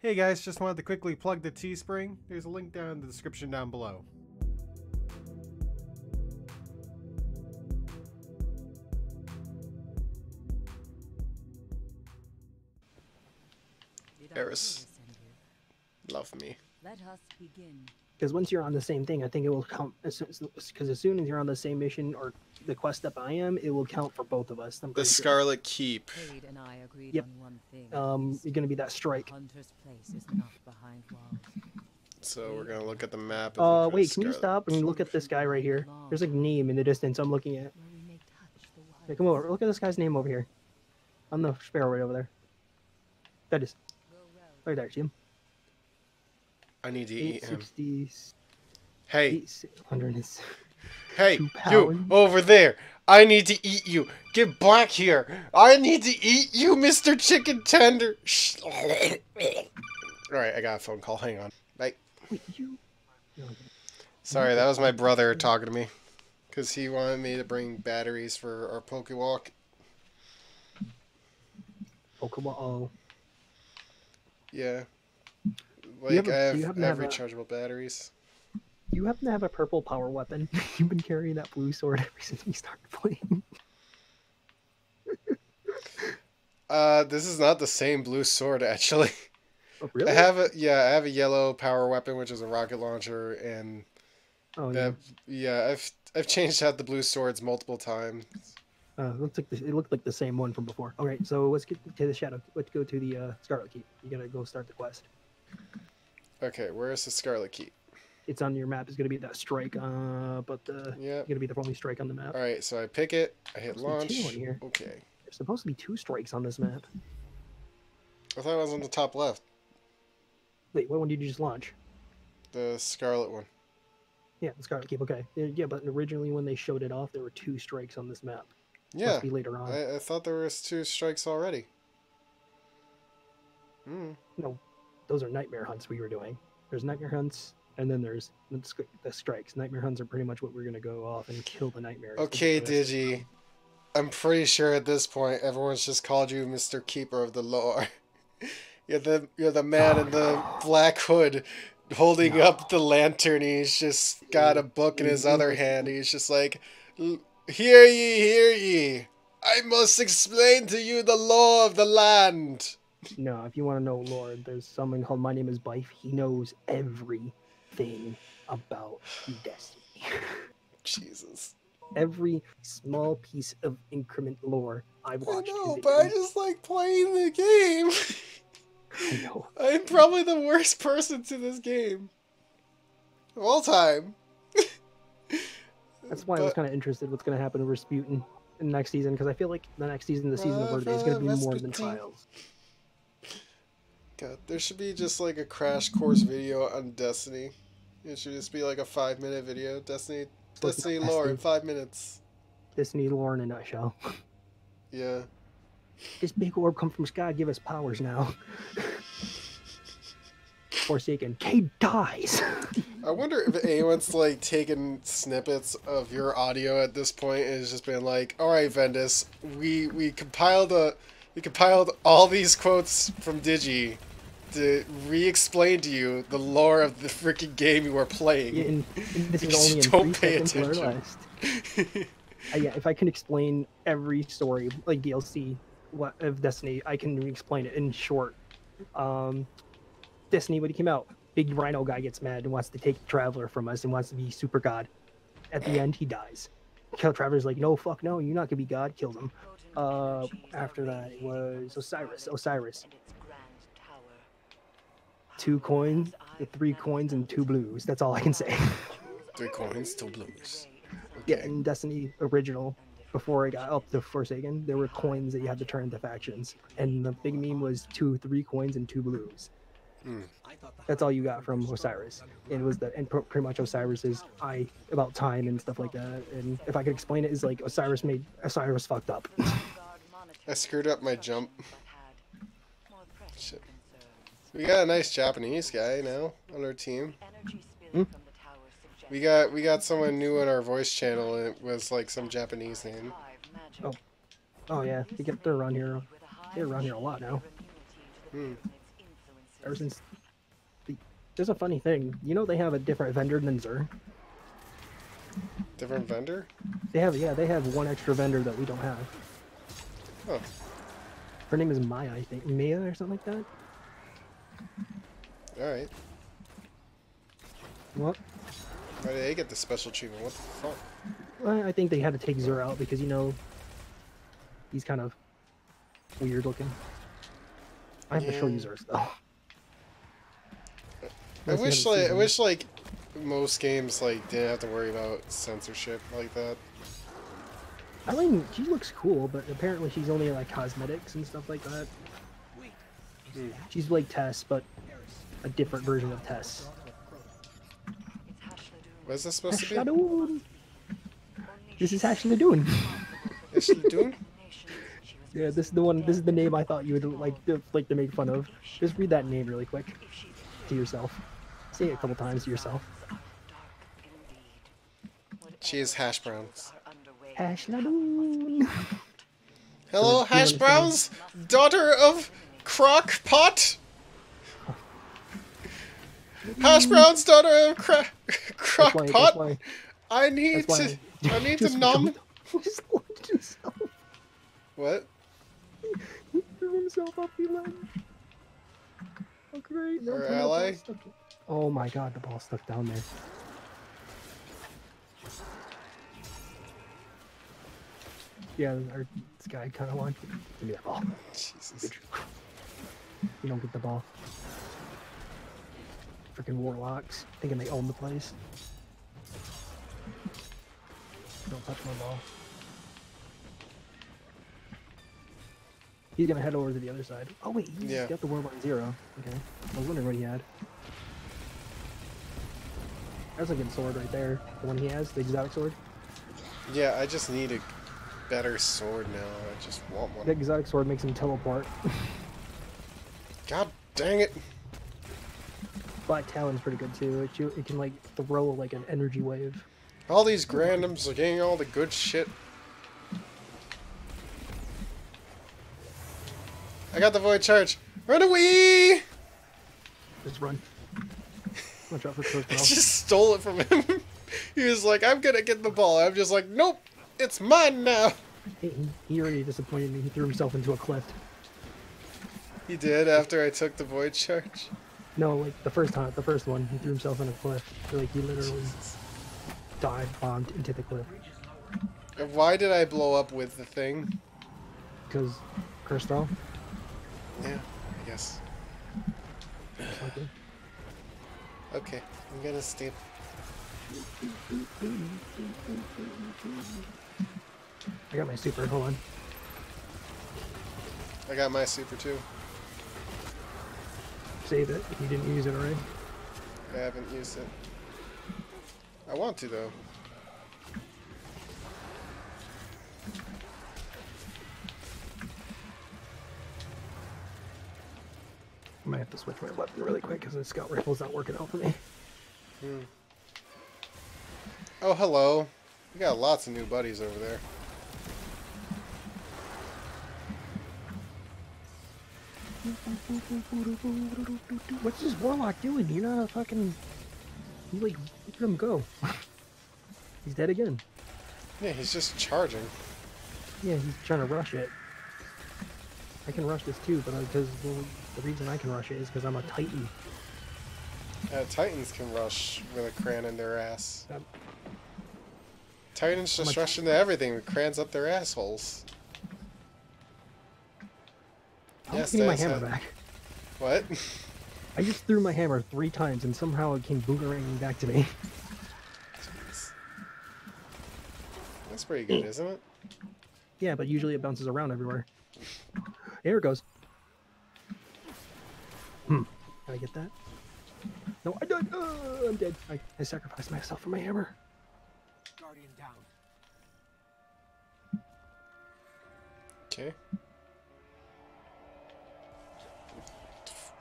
Hey guys, just wanted to quickly plug the Teespring. There's a link down in the description down below. Eris, love me. Let us begin. Because once you're on the same thing, I think it will count. Because as soon as you're on the same mission or the quest that I am, it will count for both of us. I'm The pretty sure. Scarlet Keep. And I agreed Yep. on one thing. Um, you're gonna be that strike. Place is not behind walls. So we're gonna look at the map. Oh Uh, wait, can you stop and look at this guy right here? There's a name in the distance. I'm looking at. Where we may touch the Yeah, come over. Look at this guy's name over here. On the sparrow right over there. That is right there, Jim. I need to eat him. Hey, Eight hundred is. hey, you over there! I need to eat you. Get back here! I need to eat you, Mr. Chicken Tender. All right, I got a phone call. Hang on. Bye. Wait, you. Sorry, that was my brother talking to me. Because he wanted me to bring batteries for our Pokewalk. Pokemon. Oh, Yeah. Like, I have, have have a- rechargeable batteries. you happen to have a purple power weapon? You've been carrying that blue sword ever since we started playing. Uh, this is not the same blue sword, actually. Oh, really? I have a yeah, I have a yellow power weapon, which is a rocket launcher, and Oh yeah. that yeah, I've I've changed out the blue swords multiple times. Uh, it looks like the, it looked like the same one from before. All right, so let's get to the shadow. Let's go to the uh, Scarlet Keep. You gotta go start the quest. Okay, where's the Scarlet Keep? It's on your map. It's gonna be that strike. Uh, but uh, Yeah. it's gonna be the only strike on the map. All right, so I pick it. I hit launch. here. Okay, There's supposed to be two strikes on this map. I thought it was on the top left. Wait, what one did you just launch? The Scarlet one. Yeah, the Scarlet Keep. Okay. Yeah, Yeah, but originally when they showed it off, there were two strikes on this map. Yeah, Must be later on. I, I thought there was two strikes already. Hmm. No, those are nightmare hunts we were doing. There's nightmare hunts, and then there's the strikes. Nightmare hunts are pretty much what we're gonna go off and kill the nightmares. Okay, Digi. I'm pretty sure at this point everyone's just called you Mr. Keeper of the Lore. You're the you're the man in the black hood holding up the lantern. He's just got a book in his other hand. He's just like, "Hear ye, hear ye! I must explain to you the law of the land." No, if you want to know Lord, there's someone called My Name is Byf. He knows everything about Destiny. Jesus. Every small piece of increment lore I've I know, but I just like playing the game. I know. I'm probably the worst person to this game of all time. That's why I was kind of interested what's going to happen to Rasputin in next season because I feel like the next season, the season of uh, Verde, is going to be more than Trials. God, there should be just like a crash course video on Destiny. It should just be like a five minute video. Destiny, Destiny Destiny. lore in five minutes. Destiny lore in a nutshell. Yeah. This big orb come from sky, give us powers now. Forsaken. Cayde dies. I wonder if anyone's like taken snippets of your audio at this point and has just been like, "All right, Vendus, we we compiled a we compiled all these quotes from Digi to re-explain to you the lore of the freaking game you are playing." Yeah, and, and this is only in don't pay attention. less. Uh, yeah, if I can explain every story, like DLC, what of Destiny, I can explain it in short. Um, Destiny, when it came out, big Rhino guy gets mad and wants to take Traveler from us and wants to be super god. At the end, he dies. Kill Traveler's like, no, fuck no, you're not gonna be god. Kills him. Uh, after that, it was Osiris. Osiris, two coins, three coins, and two blues. That's all I can say. Three coins, two blues. Yeah, in Destiny original, before I got up to Forsaken, there were coins that you had to turn into factions, and the big meme was two, three coins and two blues. Hmm. That's all you got from Osiris. It was the and pretty much Osiris's eye about time and stuff like that. And if I could explain it, is like Osiris made Osiris fucked up. I screwed up my jump. Shit. We got a nice Japanese guy now on our team. Hmm? We got we got someone new on our voice channel and it was like some Japanese name. Oh. oh yeah, you get they're around here. They're around here a lot now. Hmm. ever since. The, there's a funny thing. You know they have a different vendor than Xur. Different vendor? They have yeah, they have one extra vendor that we don't have. Oh, Her name is Maya, I think. Maya or something like that. Alright. What? Oh, Why did they get the special treatment? What the fuck? Well, I think they had to take Xur out because you know he's kind of weird looking. I have to show you Yeah. Xur's though. I wish like I wish like most games like didn't have to worry about censorship like that. I mean, she looks cool, but apparently she's only like cosmetics and stuff like that. Hmm. She's like Tess, but a different version of Tess. What is this supposed to be? Hashladun! This is Hashladun. Is she doing? yeah, this is the one. This is the name I thought you would like to, like to make fun of. Just read that name really quick to yourself. Say it a couple times to yourself. She is hash browns. Hashladun. Hello, So, hash browns, daughter of crock pot. Hash browns, daughter of cra- crock why. Pot. why. I need to. I need to numb. Just launched himself. What? He threw himself off the ledge. Oh great! no, Our turn ally? Oh my god, the ball stuck down there. Yeah, our, this guy kind of launched. Give me that ball. Jesus. You don't get the ball. Freaking warlocks, thinking they own the place. Don't touch my ball. He's gonna head over to the other side. Oh wait, he's Yeah. got the Worldline Zero. Okay. I was wondering what he had. There's a good sword right there. The one he has, the exotic sword. Yeah, I just need a better sword now. I just want one. The exotic sword makes him teleport. God dang it! Black Talon's pretty good too. It, you- it can like throw like an energy wave. All these randoms are getting all the good shit. I got the void charge. Run away! Just run. Watch out for I just stole it from him. he was like, I'm gonna get the ball. I'm just like, nope, it's mine now. He, he- he already disappointed me. He threw himself into a cliff. He did after I took the void charge. No, like the first time, the first one, he threw himself in a cliff. Like he literally dive bombed into the cliff Why did I blow up with the thing? because spell. Yeah, I guess. Okay. Okay, I'm gonna stay. I got my super. Hold on. I got my super too. Save it if you didn't use it already. I haven't used it. I want to though. I might have to switch my weapon really quick because the scout rifle's not working out for me. Hmm. Oh, hello. We got lots of new buddies over there. What's this warlock doing? You're not a fucking. You like let him go. he's dead again. Yeah, he's just charging. Yeah, he's trying to rush it. I can rush this too, but because well, the reason I can rush it is because I'm a titan. Uh, Titans can rush with a cran in their ass. Yep. Titans just rush into everything with crans up their assholes. I'm Yes, getting my hammer back. What? I just threw my hammer three times and somehow it came boomeranging back to me. That's pretty good, isn't it? yeah, but usually it bounces around everywhere. There it goes. Hmm. Can I get that? No, I died. Uh, I'm dead. I, I sacrificed myself for my hammer. Guardian down. Okay.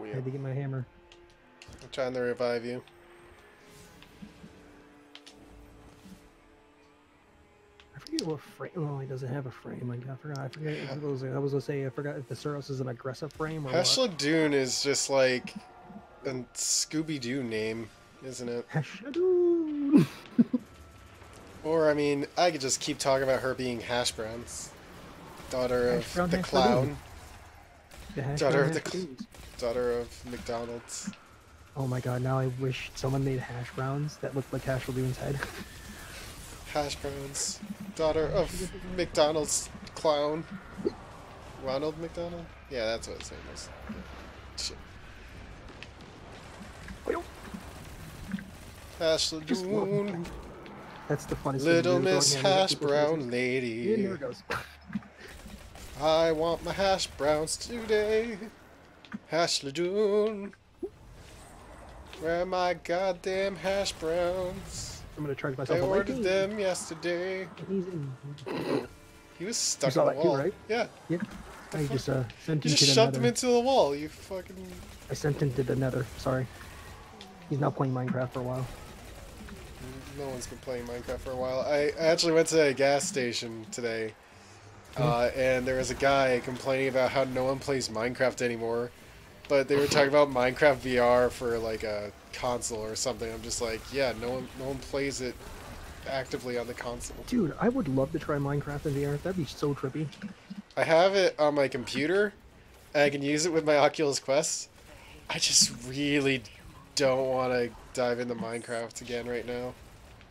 I had to get my hammer. I'm trying to revive you. I forget what frame. Oh, he doesn't have a frame. I forgot. I forget. What was? I was gonna say. I forgot if the Suros is an aggressive frame or. Hashla Dune is just like a Scooby Doo name, isn't it? Hashadoo. Or, I mean, I could just keep talking about her being Hash Browns. Daughter Hash of brown, the hash clown. The hash Daughter of the hash cl- browns. Daughter of McDonald's. Oh my god! Now I wish someone made hash browns that looked like Hash Lagoon's head. Hash Browns. Daughter of McDonald's clown. Ronald McDonald? Yeah, that's what his name was. Shit. Hashla Just look. That's the funniest. Little Miss going hand in hand Hash Brown. Lady. Yeah, there it goes. I want my hash browns today. Hash Lagoon. Where are my goddamn hash browns? I'm gonna charge I myself a ordered light. them yesterday. He was stuck on the that too, wall. right? Yeah, I just uh sent you him just shoved him into the wall. You fucking. I sent him to the nether. Sorry. He's not playing Minecraft for a while. No one's been playing Minecraft for a while. I, I actually went to a gas station today, uh, and there was a guy complaining about how no one plays Minecraft anymore. But they were talking about Minecraft VR for like a console or something. I'm just like, yeah, no one no one plays it actively on the console. Dude, I would love to try Minecraft in VR. That'd be so trippy. I have it on my computer, and I can use it with my Oculus Quest. I just really don't want to dive into Minecraft again right now.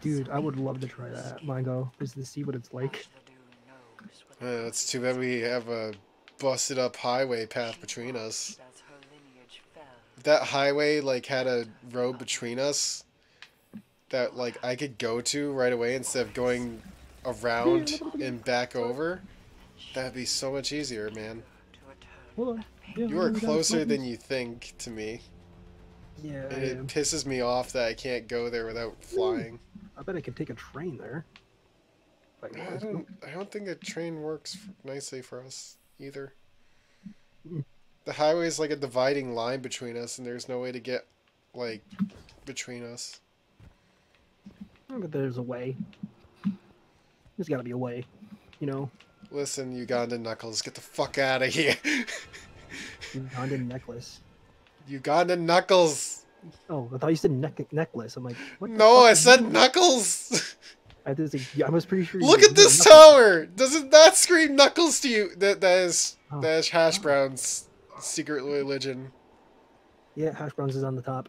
Dude, I would love to try that. Mingo, just to see what it's like. Uh, it's too bad we have a busted up highway path between us. That highway like had a road between us that like I could go to right away instead of going around and back over, that'd be so much easier, man. Yeah, You are closer than you think to me, Yeah, and it pisses me off that I can't go there without flying. I bet I could take a train there. Like, I don't, I don't think a train works nicely for us either. Mm. The highway is like a dividing line between us, and there's no way to get like between us. but there's a way. There's got to be a way, you know. Listen, Ugandan Knuckles, get the fuck out of here. Ugandan necklace. Ugandan Knuckles. Oh, I thought you said neck- necklace. I'm like, what? No, I said? Knuckles. I, was like, yeah, I was pretty sure. Look at this knuckles. tower. Doesn't that scream Knuckles to you? That that is Oh. that is Hash Brown's secret religion. Yeah, hash browns is on the top.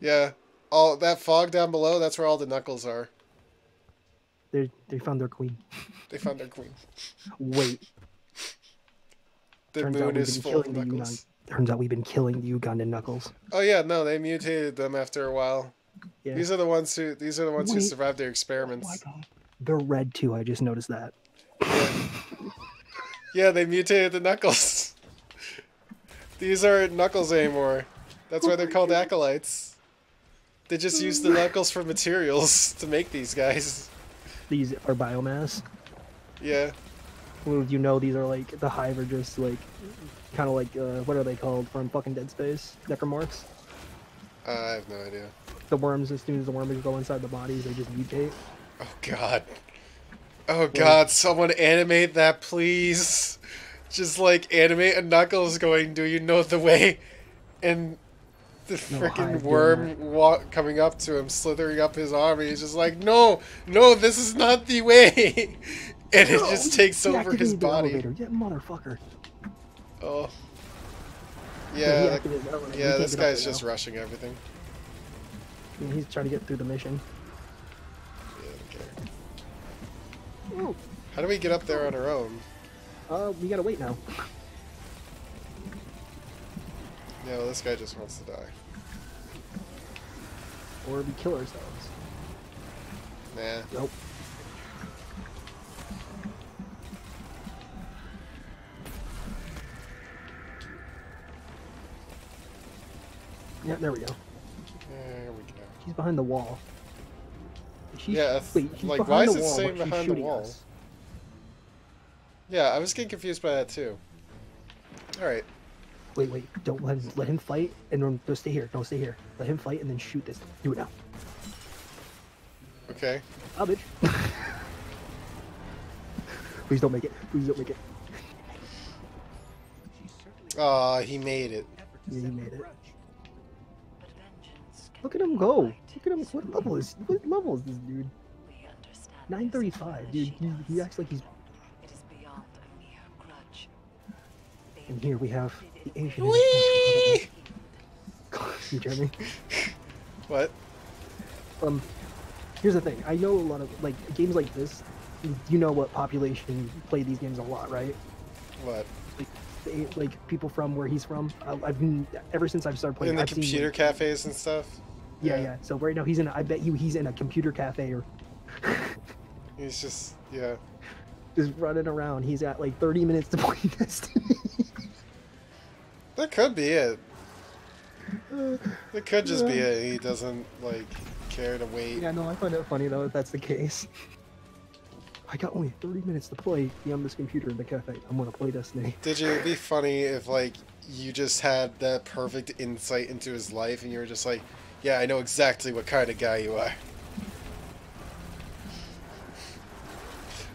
Yeah. All that fog down below, that's where all the Knuckles are. They they found their queen. They found their queen. Wait, The Turns out moon we've is been full of killing the Knuckles. turns out we've been killing the Ugandan knuckles. Oh yeah, no, they mutated them after a while. Yeah. These are the ones who these are the ones who survived their Oh my experiments. god. They're red too. I just noticed that. Yeah, they mutated the Knuckles. These aren't Knuckles anymore. That's why they're called acolytes. They just use the Knuckles for materials to make these guys. These are biomass. Yeah. Well, you know, these are like the hive are just like kind of like uh, what are they called from fucking Dead Space? Necromorphs. Uh, I have no idea. The worms, as soon as the worms go inside the bodies, they just mutate. Oh god. Oh god, someone animate that please. Just like animate a Knuckles going, do you know the way? And the No, freaking worm wa- coming up to him, slithering up his arm, and he's just like, no, no, this is not the way. and it just takes over his body. elevator. Yeah, motherfucker. Oh. Yeah, that- activated the elevator. We yeah, this guy's just now. rushing everything. I mean, he's trying to get through the mission. Yeah, I don't care. Oh, How do we get up there on our own? Uh, we gotta wait now. Yeah, well, this guy just wants to die. Or we kill ourselves. Nah. Nope. Yeah, there we go. There we go. She's behind the wall. She's, Yeah, wait, like, behind why the is it wall, saying behind the wall? us. Yeah, I was getting confused by that too. Alright. Wait, wait, don't let him, let him fight, and then just stay here. No, stay here. Let him fight, and then shoot this. Do it now. Okay. Oh, bitch. Please don't make it. Please don't make it. Aw, he made it. Yeah, he made it. Look at him go. Look at him. What level is what level is this dude? 935, dude. He, he acts like he's. And here we have the Asian. Whee! you Jeremy. What? Um, here's the thing. I know a lot of like games like this. You know what population play these games a lot, right? What? They- Like people from where he's from. I- I've been ever since I've started playing. In the I've seen- computer cafes and stuff? Yeah, yeah. So right now he's in. A, I bet you he's in a computer cafe or He's just, yeah. just running around. He's at like 30 minutes to play Destiny. That could be it. It could just be it. He doesn't, like, care to wait. yeah, no, I find it funny though if that's the case. I got only 30 minutes to play beyond this computer in the cafe. I'm gonna play Destiny. Did you? It'd be funny if, like, you just had that perfect insight into his life and you were just like, yeah, I know exactly what kind of guy you are.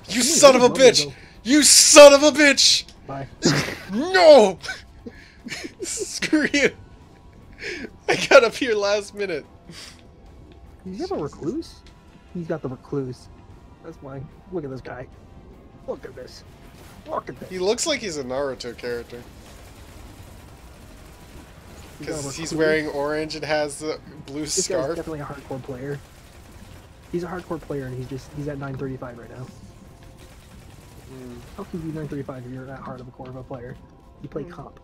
You son of a bitch! You son of a bitch! Bye. No! Screw you! I got up here last minute. Does he have a recluse? He's got the recluse. That's why. Look at this guy. Look at this. Look at this. He looks like he's a Naruto character. He's got a Because he's wearing orange and has the blue This guy's scarf. definitely a hardcore player. He's a hardcore player, and he's just he's at 935 right now. Hmm. How can you be 935 if you're that hard of a core of a player? You play comp.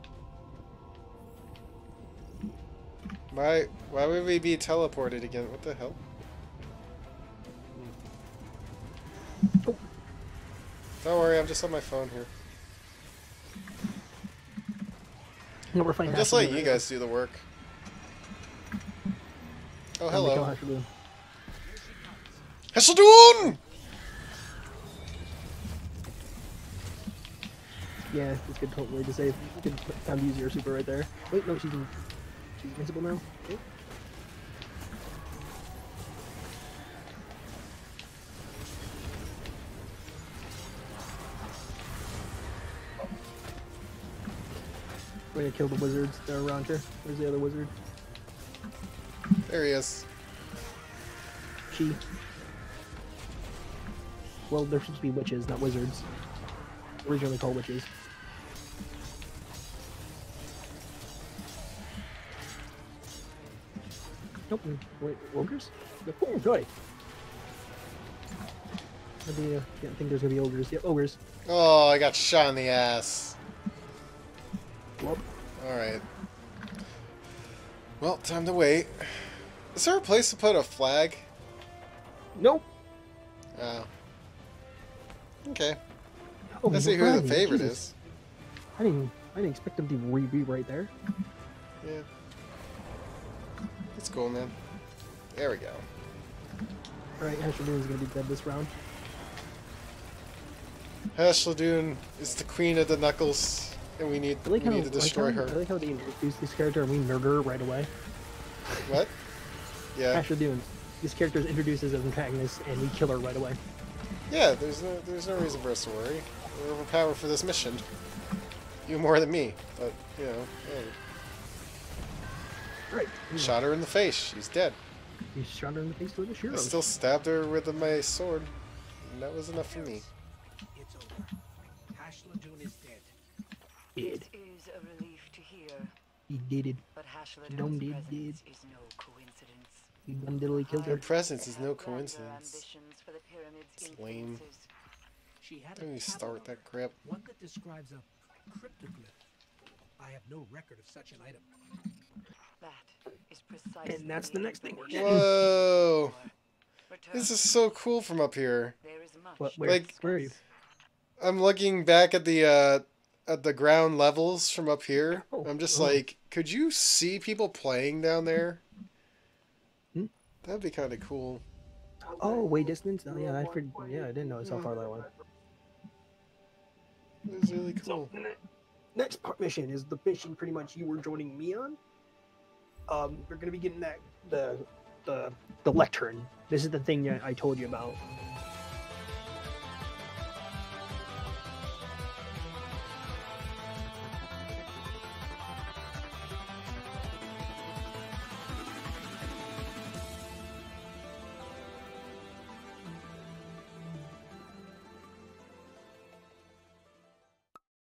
Why, why would we be teleported again? What the hell? Oh. Don't worry, I'm just on my phone here. No, we're. I'm just letting you right now. guys do the work. Oh, Time to kill hello. Hashladun! Yeah, it's good totally to save. Good time to use your super right there. Wait, no, she's in, she's invincible now. Okay. We're gonna kill the wizards that are around here. Where's the other wizard? There he is. She. Well, they're supposed to be witches, not wizards. Originally called witches. Nope. Wait, ogres? Oh, joy. Maybe, uh, I think there's gonna be ogres. Yeah, ogres. Oh, I got shot in the ass. Well, Alright. Well, time to wait. Is there a place to put a flag? nope. Oh. Okay. Oh, Let's see who the favorite Jesus. is. I didn't. I didn't expect him to re- be right there. Yeah. Cool, man. There we go. All right, Asher is gonna be dead this round. Hashladun is the queen of the knuckles, and we need like we need to I like destroy how, her. I like how they introduce this character and we murder her right away. What? Yeah. Dune. This character is introduced as an antagonist and we kill her right away. Yeah, there's no there's no reason for us to worry. We're overpowered for this mission. You more than me, but you know, hey. Right. Shot her in the face. She's dead. You shot her in the face with a I shiro. still stabbed her with my sword. And that was enough for me. It's over. Hash Ladoon is dead. Did. It is a relief to hear, He did it. but Dome Hashladun's did, presence is no coincidence. He done diddly killed Her her. presence is no Have grander coincidence. for the pyramid's It's lame. influences. She had a Don't start with that crap. One that describes a cryptoglyph. I have no record of such an item. That is precisely And that's the next thing we're getting. Whoa! This is so cool from up here. There is much What? Where? Like- where are you? I'm looking back at the uh at the ground levels from up here. Oh, I'm just oh. like, could you see people playing down there? Hmm? That'd be kind of cool. Oh, way distance. Oh yeah, I figured, yeah, I didn't notice how far that went. It was really cool. So, next part mission is the mission pretty much you were joining me on. Um, we're gonna be getting that the the the lectern. This is the thing that I told you about.